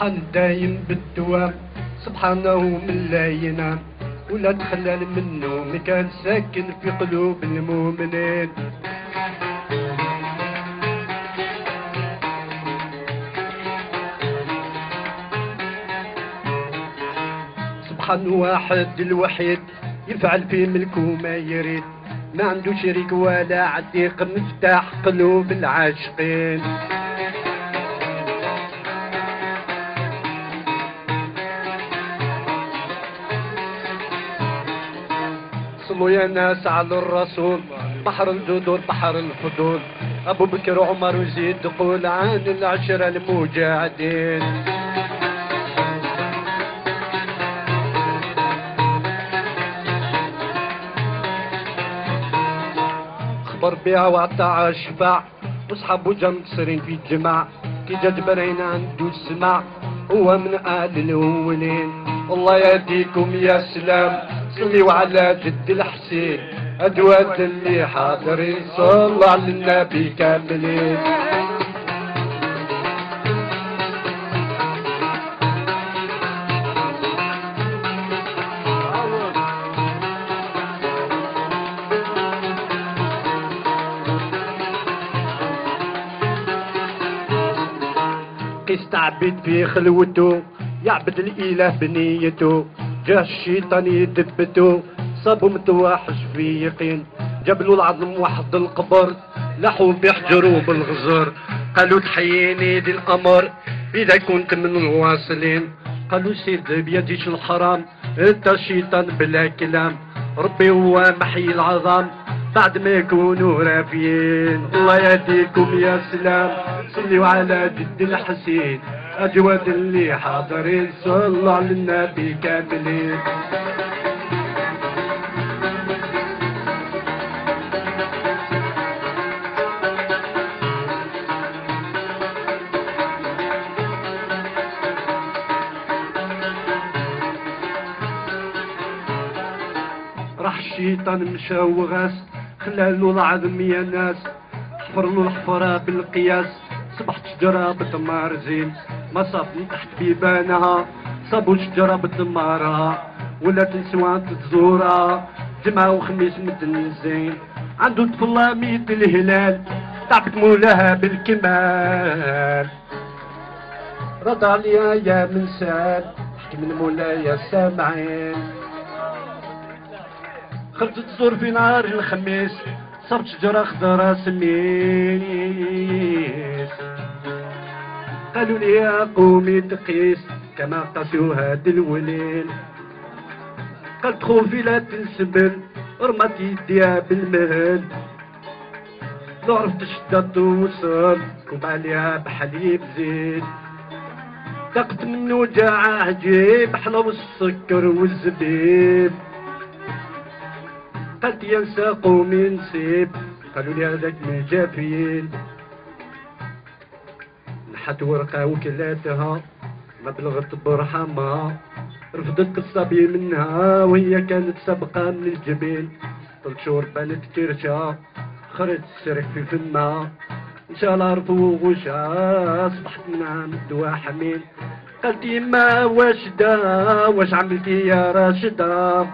سبحان دايم بالدوام. سبحانه من لا ينام. ولا تخلل منه كان ساكن في قلوب المؤمنين. سبحان واحد الوحيد يفعل في ملكه ما يريد. ما عنده شريك ولا عتيق. مفتاح قلوب العاشقين. صلوا يا ناس على الرسول بحر الجدود بحر الفضول أبو بكر وعمر وزيد قول عن العشرة المجاهدين. خبر بيها وعطى الشفاع وصحابو جا مكسرين في الجماع. كي جا جبرين عنده السماع. هو من آل الأولين. الله يهديكم يا سلام. صليوا على جد الحسين أدوات اللي حاضرين. صلوا على النبي كاملين. قيس تعبد في خلوته يعبد الإله بنيته. جاه الشيطان يدبته صابوا متوحش في يقين. جبلوا العظم وحد القبر لحوا بيحجروا بالغزر. قالوا تحييني دي الامر إذا كنت من الواصلين. قالوا سيد بيديش الحرام أنت الشيطان بلا كلام. ربي هو محيي العظام بعد ما يكونوا رافيين. الله يهديكم يا سلام صلوا على جد الحسين. أجود اللي حاضرين صلوا على النبي كاملين راح الشيطان مشى وغاس خلالو العظم يا ناس حفر له الحفرة بالقياس صبحت شجرة بتمار زين من تحت بيبانها. صابوا شجرة بتمارها ولا تنسوان تزورها. جمعة وخميس مدن زين. عنده طفلة ميت الهلال. تعبت مولاها بالكمال. رضى عليا يا من ساد احكي من مولاي سامعين. خرجت تزور في نهار الخميس. صبت شجرة خضرا سميس قالوا لي يا قومي تقيس كما قاسوا هاد الولين قلت خوفي لا تنسبل رمت يديها بالمهل. عرفت شدة كوب عليها بحليب زيت ذقت منه جاع عجيب حلو السكر والزبيب. قلت ينسى قومي نسيب قالوا لي هذاك من نحت ورقة وكلاتها ما بلغت برحمها رفضت الصبي منها وهي كانت سابقة من الجبين. ثلاث شهور بانت كرشة خرجت السرك في فمها إن شاء الله عرفوا غشا صبحت من عام الدواء حمين قالت يما واش دا واش عملتي يا راشدة؟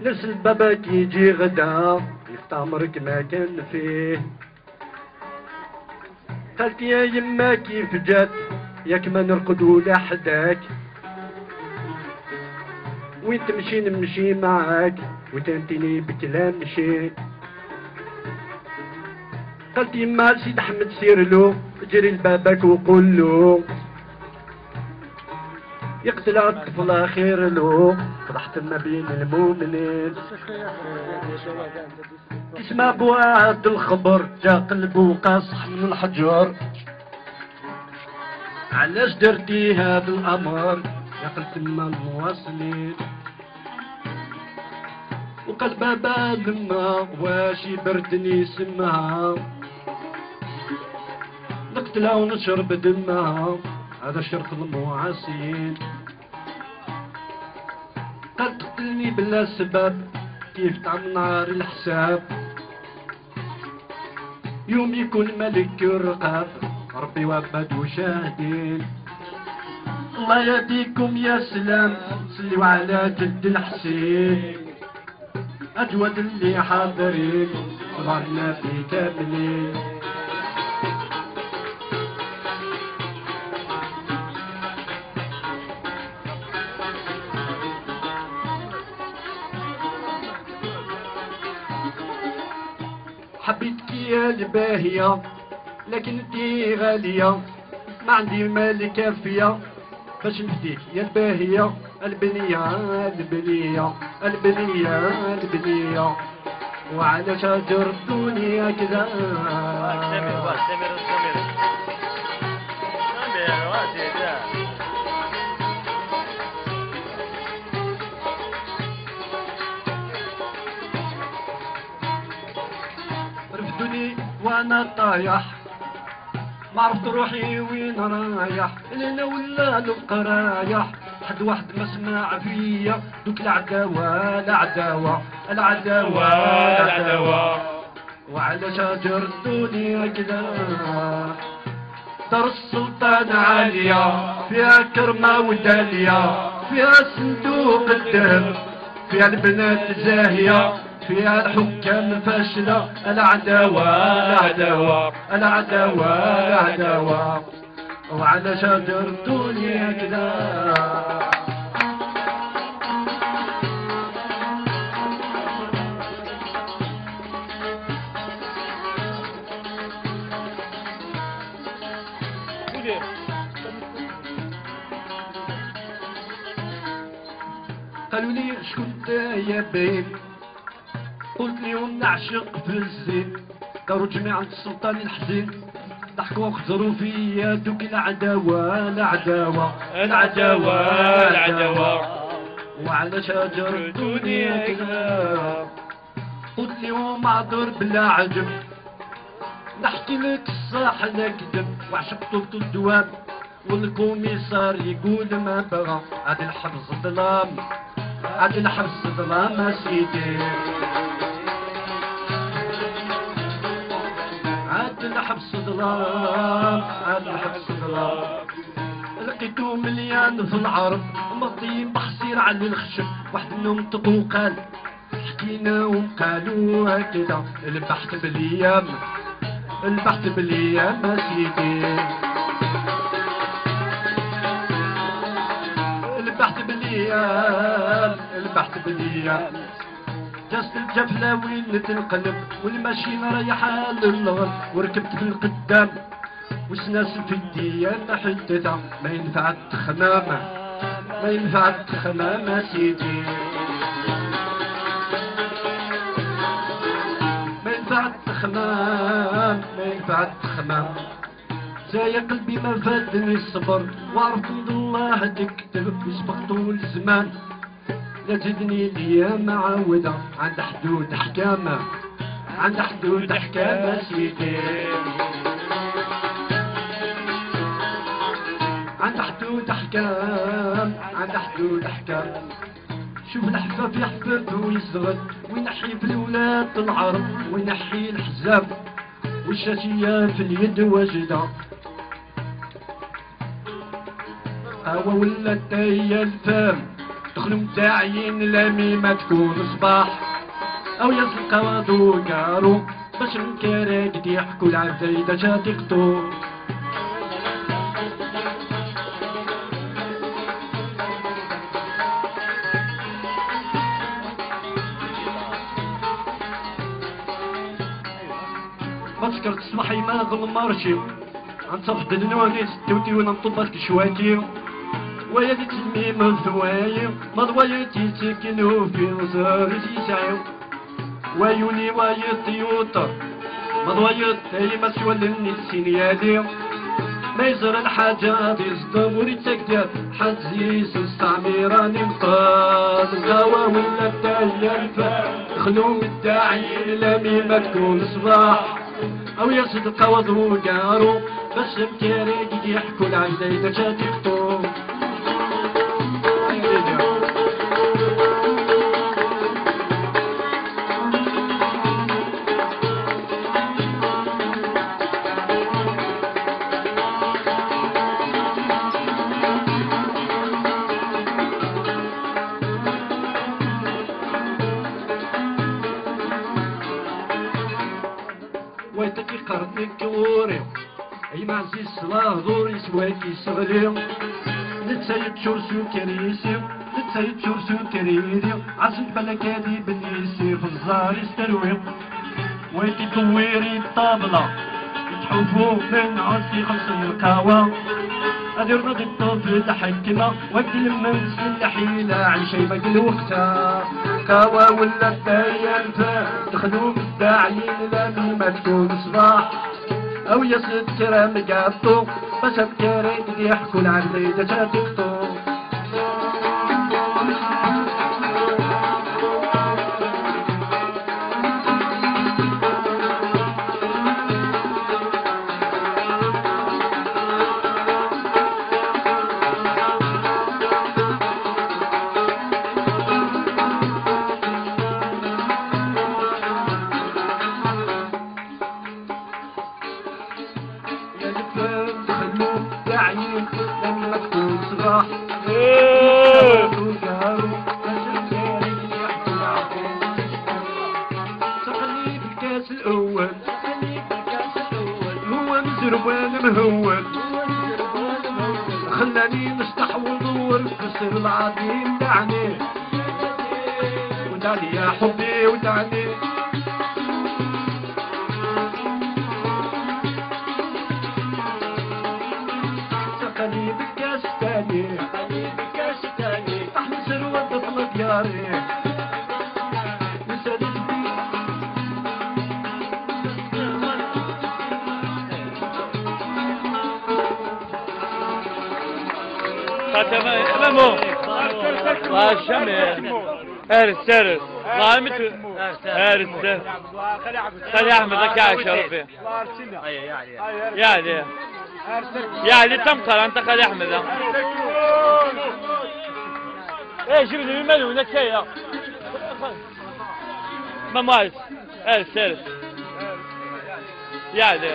نرسل باباك يجي غدا يفتمرك ما كان فيه. قالت يا يما كيف جات؟ ياك ما نرقد ولا حداك. وين تمشي نمشي معاك؟ وتنتني بكلام مشي قالت يما سيد أحمد سير له جري لباباك وقول له. يقتل الطفل خير له. فرحت ما بين المؤمنين. اسمع بواد الخبر جا قلبه قاصح من الحجر. علاش درتي هذا الأمر؟ يا قلت ما المواصلين. وقال بابا لما واش يبردني سمها. نقتلها ونشرب دمها. هذا شرط المعاصين قال تقتلني بلا سبب كيف تعم نار الحساب؟ يوم يكون ملك الرقاب ربي وابد وشاهدين. الله يهديكم يا سلام صلوا على جد الحسين. أجود اللي حاضرين صغرنا في كاملين حبيتك يا الباهية لكن انتي غالية. ما عندي مال كافية. باش نفديك يا الباهية؟ البنية البنية البنية البنية. وعلى شجر الدنيا كذا. وأنا طايح. ما عرفت روحي وين رايح؟ لنا ولا القرايح حد واحد ما سمع فيا. دوك العداوة العداوة العداوة العداوة. وعلى شجر الدنيا كذا. دار السلطان عالية. فيها كرمة ودالية. فيها صندوق الذهب فيها البنات زاهية فيها الحكام فاشلة. العداوة العداوة العداوة العداوة. وعلى شجر الدنيا كذا قالوا لي شكون يا بين قلت لهم نعشق في الزين. داروا جميع السلطان الحزين. ضحكوا وخزروا فيا دوك العداوة العداوة. العداوة العداوة. وعلى شجر الدنيا كذا قلت لهم عذر بلا عجب. نحكي لك الصح نكذب وعشق طولة الدوام والكوميسار يقول ما بغى. عاد الحبس ظلام عاد الحبس ظلام سيدي. عاد الحبس ظلام عاد الحبس ظلام لقيتو مليان في العرب مضي بحصير على الخشب. واحد منهم طق وقال حكيناهم قالوا هكذا. البحث بالأيام البحث بالأيام سيدي. البحث بالأيام. بالايام جاست الجفلة وين تنقلب والماشينة رايحة للغرب وركبت في القدام وسناس في الديانة حدتها؟ ما ينفع التخمامة ما ينفع التخمامة سيدي. ما ينفع التخمام ما ينفع التخمام. زي قلبي ما فاتني الصبر وعرفت الله تكتب طول الزمان. لا تدني ليا معودة عند حدود احكامه عند حدود احكامه سيدي. عند حدود احكام عند حدود احكام شوف الحفاف يحفف ويصغر. وينحي في الولاد العرب. وينحي الحزام والشاشية في اليد واجدة. هوا ولا تايا الفام دخلوا متاعين لامي ما تكون صباح. أو يسلقى وادو كارو باش مكارك يحكوا العزايدة شاتقتو ما تذكرت تصبحي ما غلمارشي غنصفد النوانيس توتي ونطبات ويا دي تلميم ثوايا مضوايتي تسكنو في وزاري سيسعيو ويوني وايت يوطر مضوايت اي ما سوى للنسين يادي ما يزر الحاجات يصدم وريد تكتب حد زيس استعميراني مطال غاوة ولا تايا الفا خلوم الداعي لامي ما تكون صباح. أو يصدق وضو جارو بس مكاري يحكوا العزايدة شاتيختو ويتكي اي ما عزيز صلاة دور يسواكي صغري نتسيد شرسو كريسي نتسيد شرسو كريدي عزيز بلكادي بنيسي في الزار يستروي ويتي دويري الطابلة يتحوفو من عصي خمس القهوة أدير نضي الطفل تحكنا وقت نسكن الحيلة عن شي باقي الوقتا كاوا ولا الدايان دخلوا بالداعيين لاني ما تكون صباح أو يصد كرام قاطو بس بكريت يحكوا العقلي تشاتكتو مهول خلاني نستحوذ والكسر العظيم دعني ودعني يا حبي ودعني هارس سارس الله متو هارس خلي احمد لك يا شرفي يا علي يا علي تمطر انت خلي احمد إيه شوف اللي ملو هناك يا ما مارس هارس سارس يا علي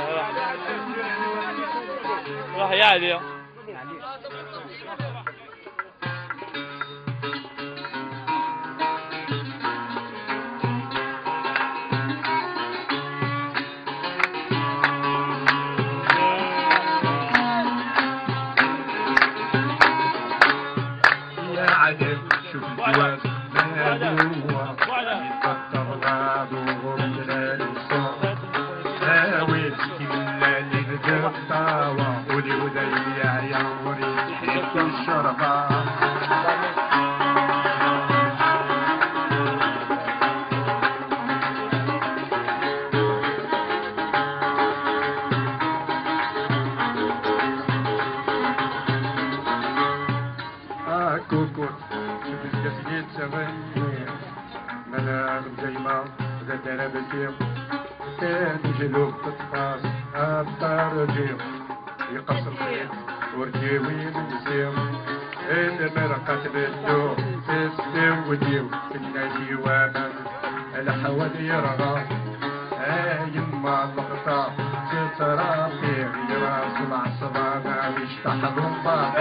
راح يا علي Danke. تغني غدا أنا بكير كان جلوب تطفاس ابطار جيم يقص الخيط ورجيوي بالزيم إن مرقة بدو تسلم وديو كنا جيوانا الحواد يرغى يما الغطا تترى في راس العصبانة يشتح كوكوس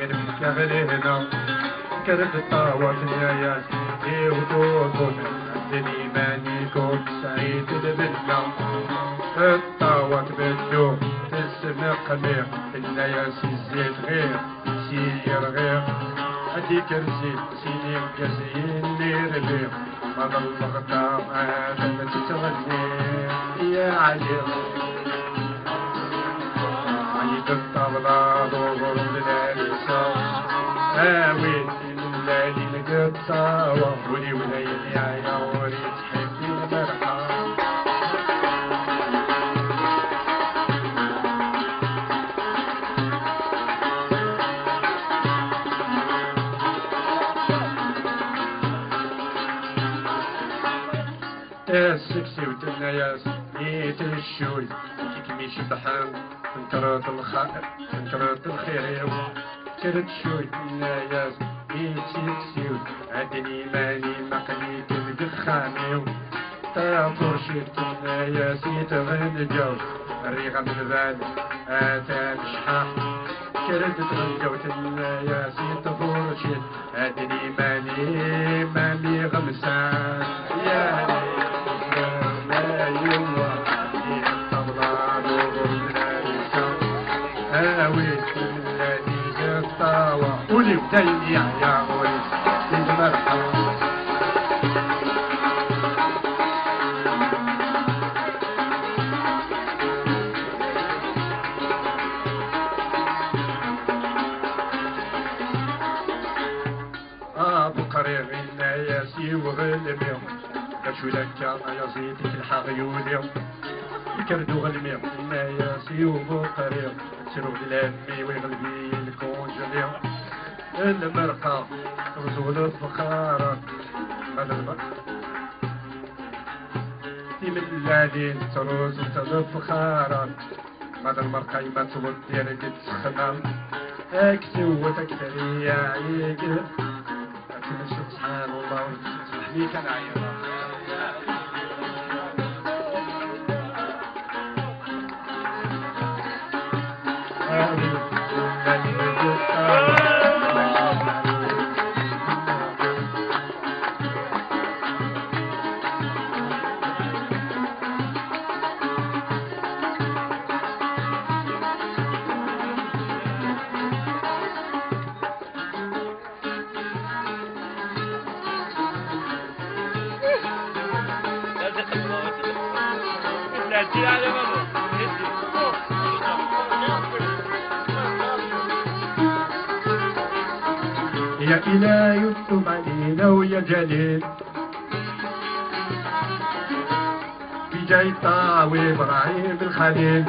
قلبك غير هنا كرب الطاوة يا ياسين وكوكوس عندني ماني كوك سعيد البنا الطاوة بدو تسمع قمير إلا ياسين زيت غير سير غير أديك رزيد سيدي كاسين لير لير هذا المغطى هذا ما تتغني يا علي الطبلة ظهر بلال الصوت آوي الليالي لقطة وهولي وليلي يا وري تحبي المرحة السكسي وتناياس نيت الشوي كيك ميشي بحام انكرت الخير انكرت الخير كرت شوي تناياس نيت سكسي عدني ماني مقنيت الدخاني تاطر شيت تناياس يتغن الجوز الريغة من البال اتان شحاح كرد ترجوت يا سيت فرشت ادري مالي مالي غمسان يا ما قولي بدايني يا قولي المرحبا بقرير منا ياسي وغلمي كشو لك يا زيدك الحغيولي يكردو غلمي منا ياسي وبقرير تسرو لامي ويغلبي الكونجلي المرقة رسول الفخارة هذا المرقة في من الذين تروز الفخارة هذا المرقة يما تود ديالك تسخنم اكسو وتكتري يا عيق سبحان الله وتسمح لي كان لا يا إلهي اكتب علينا ويا جليل. في جاي طاوي إبراهيم الخليل.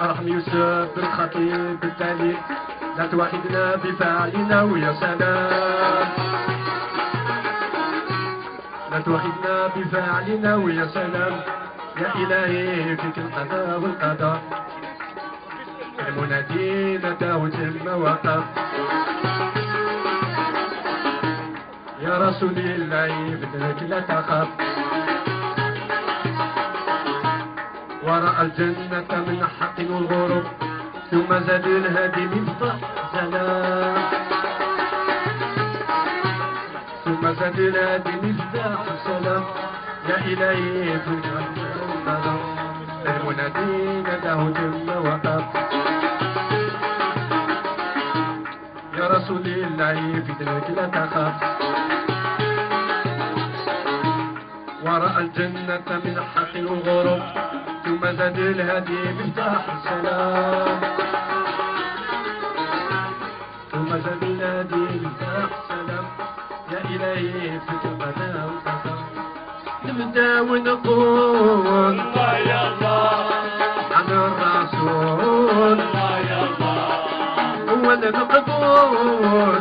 أرحم يوسف بالخطيب بالتالي لا توحدنا بفاعلنا ويا سلام. لا توحدنا بفاعلنا ويا سلام يا إلهي فيك القضاء والقضاء المنادي نداه تم وقف. يا رسول الله بدرك لا تخف. ورأى الجنة من حق والغروب ثم زاد الهادي مفتاح سلام ثم زاد الهادي مفتاح سلام يا إلهي في القدر المنادي نداه تم وقف يا رسول الله في دلك لا تخاف. ورأى الجنة من حق الغرب ثم زاد الهدي مفتاح السلام. ثم زاد الهدي مفتاح السلام. في قبنا وقفا نبدأ ونقول الله يا الله عن الرسول. الله يا الله. هو المقبول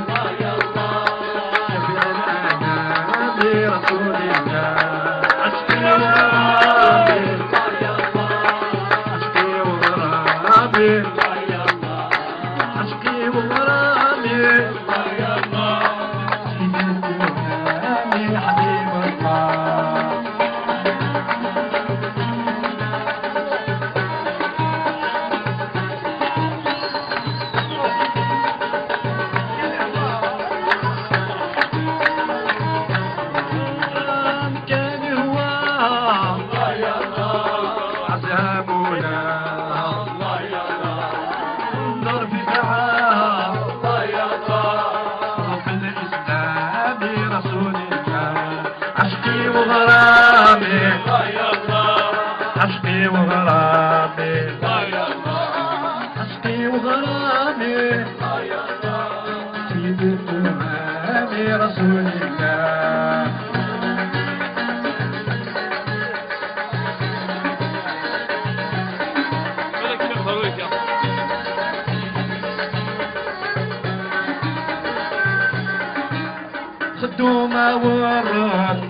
خدومة ورد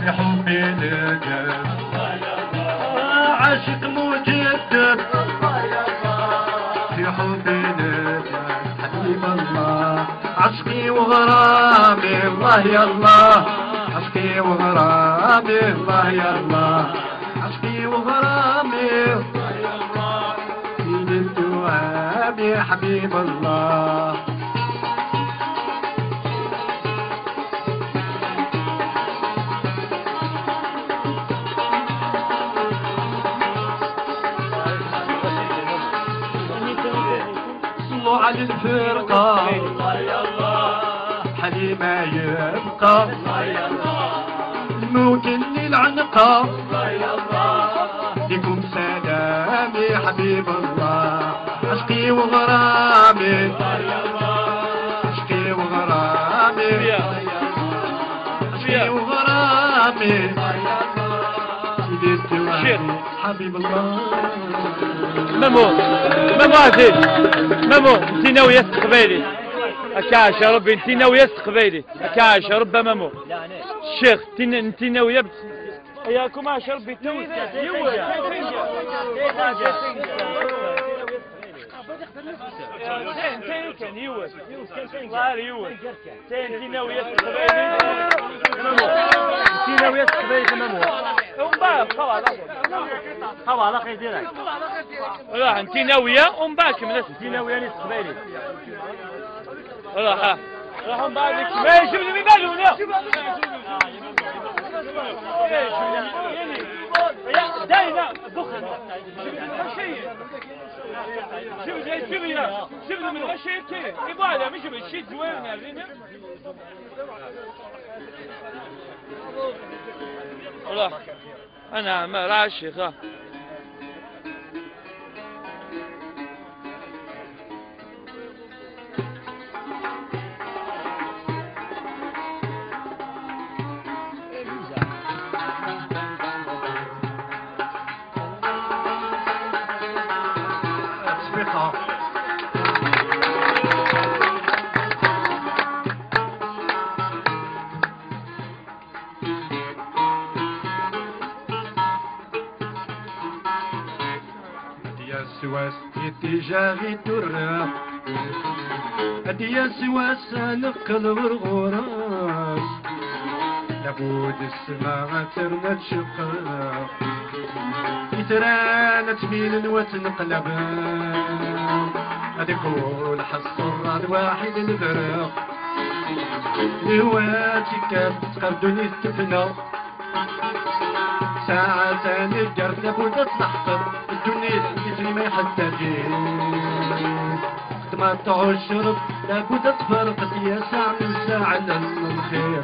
في حبي لجد عاشق مجدد. في حبي لجد حبيب الله. عشقي وغرامي. الله يا الله. عشقي وغرامي. الله يا الله. عشقي وغرامي. في الدعاء حبيب الله. صلوا على الفرقة. حليمة يبقى. ممكن العنقة لكم سلامي حبيب الله. عشقي وغرامي. عشقي وغرامي. عشقي وغرامي. الدوامي حبيب الله مامو مامو عزيز مامو انت ناوية استقبالي اكاش ربي انت ناوية استقبالي اكاش ربي مامو الشيخ انت ناوية بت... ياكم عاش ربي استقبالي مامو ومن بعد خلاص خلاص أخي ديرك راح انت ناوية ومن بعد كملت انت ناوية نستقبالي راح راح من بعدك ما يشوفني من يا داينا دخن شوف زي سوريا شوف من غشيت يبغى هذا مش بالشيء زوين يا زين والله أنا ما راشي خا سواس اتجاهي هدي يا سواس نقل غرغراس لابد السماء ترنا تشقق يترانت بين وتنقلب الحصر عن واحد البرق هواتي كانت تقردني تفنى ساعة ثانية قرت لابد تحقق الدنيا يجري ما يحتاجي ما تعشرب لابد تفرق يا ساعة من ساعة للخير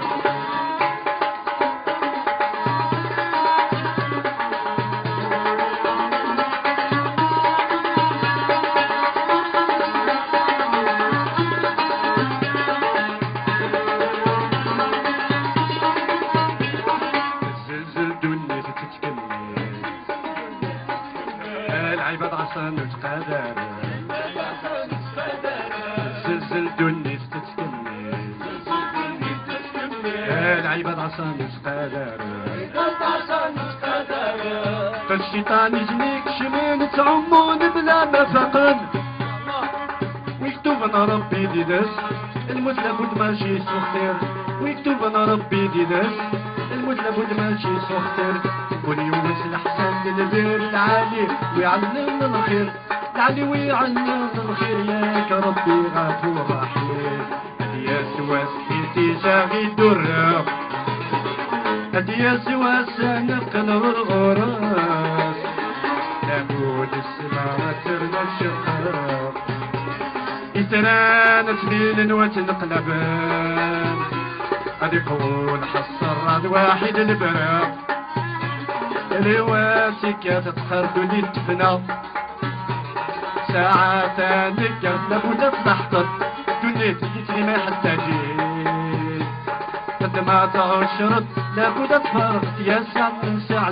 فالشيطان يجنيك شمين تعمون بلا ما فقد ويكتب أنا ربي دي الموت لابد ماشي سخير ويكتب أنا ربي دي الموت لابد ماشي سخير ونيوس الحسن للبير العالي ويعلمنا الخير. العالي ويعلمنا الخير ياك ربي غفور رحيم يا سواس اتجاهي الدرة يا سواس نقل الغراس يترانت ليل وتنقلب غادي يكون حصر واحد البراق الواسك تتخرج لي تفنى ساعات نقر لابد تحقق دنيا تجي ما يحتاجين قد ما تعشرت لابد تفرق يا ساعة من ساعة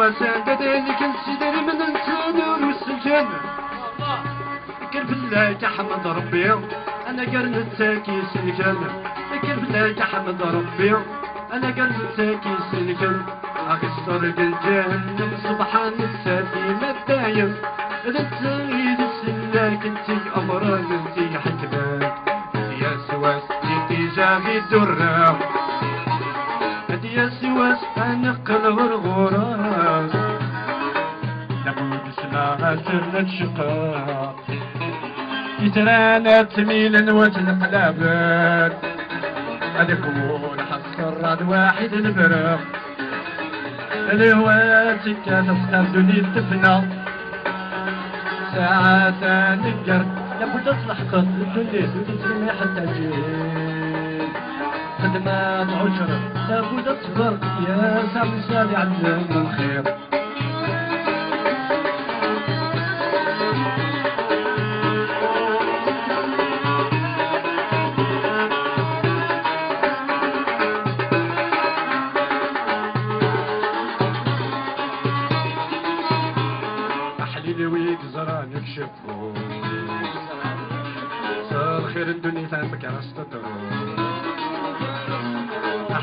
أدي سوا سادة اللي كنت سيدر من السنور والسجن كل بالله تحمد ربي أنا قرن التاكي سلكن كل بالله تحمد ربي أنا قرن التاكي سلكن أخسر الجهنم سبحان السافي ما دايم رتسيد السلاك انتي أمران انتي حكمك يا سواس انتي جاغي الدرة. يا سواس أنا قلب الغراس لابد سرنا الشقاق يترانا تميل وجه قلابك أدكون حصر راد واحد البرق الهوات كانت تخدني تفنى. ساعات نقر لابد تصلح قط الدنيا وتسمي حتى خدمات عشرة لابد تصبر يا سامي سالي علم الخير.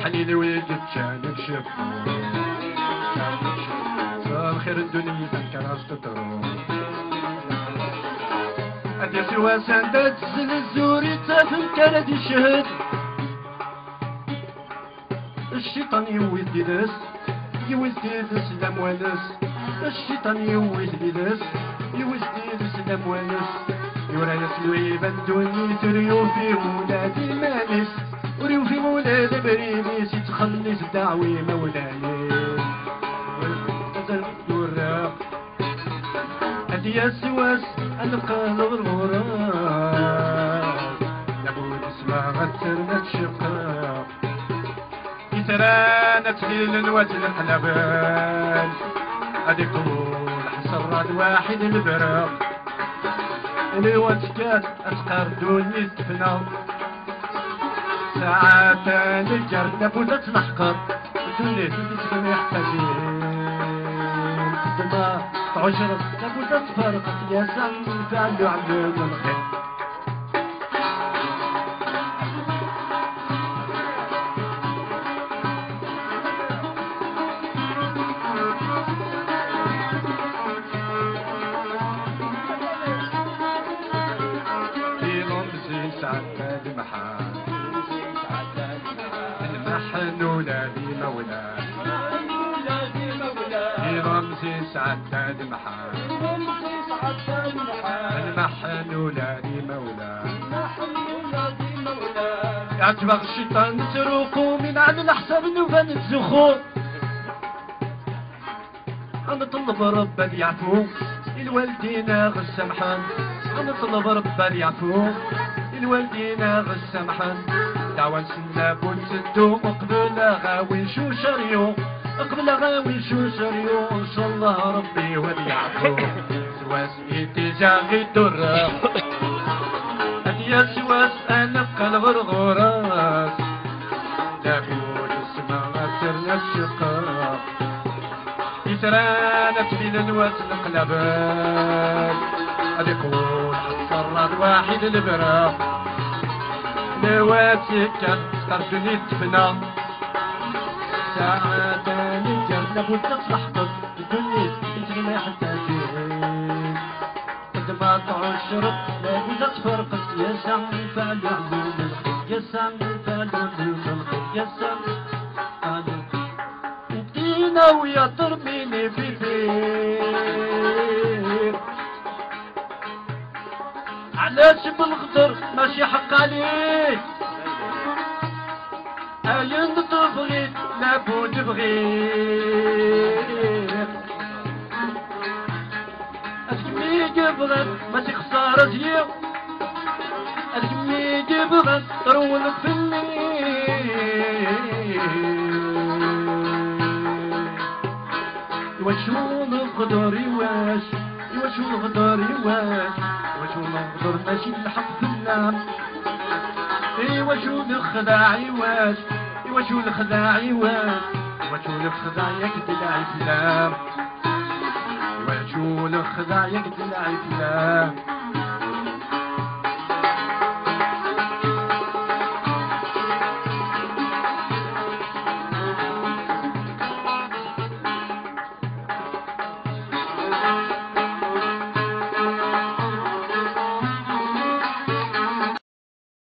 أحليلي ويك جان يكشفو صار خير الدنيا على ستطرو أدي سوا سندت زل الزوري تافن كان دي شهد الشيطان يويد ديدس يويد ديدس لموالس. الشيطان يويد ديدس يويد ديدس لموالس. يورا يسلوي بندوني تريو في ولادي مالس. في ولاد بريميس يتخلص دعوي مولاي. يورا أدي سواس ألقى الغراس لابد اسمع غسرنا الشقاق يترانا تليل الوجه الحلبان هذي طول حصرات واحد البرق الوجه كان أسقر دوني تفنى ساعات نجر لابد تنحقر دوني تسمي يحتاجين؟ قدما تعشر لابد تفرق يا سن فعل يعلم الخير المحن ولادي مولاه في رمزي سعد المحال المحن ولادي مولاه يعجبك الشيطان تروقو من عن الحساب نوفان الزخور. أنا طلب رب أن يعفو. الوالدين غسمحان أنا طلب رب أن يعفو. الوالدين غسمحان دعوة سناب وتسدو اقبل غاوي شو شريو. اقبل غاوي شو شريو إن شاء الله ربي وليعفو سواس اتجاهي الدرة يا سواس أنا بقى الغرغراس لابد اسمع سرنا الشقاق يترانت بين الواد القلبان هذي قول حصرات واحد البراق نواتي كان تقردني تفنى ساعات نجر لابد تصلح قد الدنيا تجري ما حتى جيت قد ما تعشرت لابد تفرقت يا سام فعل يا سام تبغي لابد بغيت اسمي جبغت ماشي خسارة زيو اسمي جبغت ترول فني وشو نقدر يواش وشو الغدر يواش وشو الغدر ماشي الحق في اللام اي وشو الخداع يواش وشو الخداع يواش وشو الخداع يقتل عفلام وشو الخداع يقتل عفلام